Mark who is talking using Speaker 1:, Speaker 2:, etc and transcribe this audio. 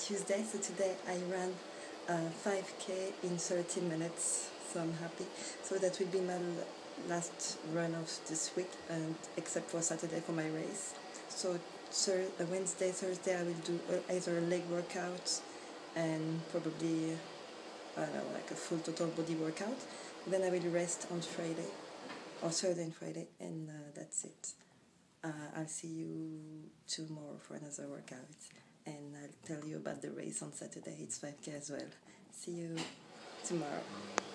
Speaker 1: Tuesday. So today I ran uh, 5k in 30 minutes. So I'm happy. So that will be my last run of this week, and except for Saturday for my race. So thir- uh, Wednesday, Thursday I will do uh, either a leg workout and probably I don't know like a full total body workout. Then I will rest on Friday or Thursday and Friday, and uh, that's it. Uh, I'll see you tomorrow for another workout, tell you about the race on Saturday. It's 5k as well. See you tomorrow.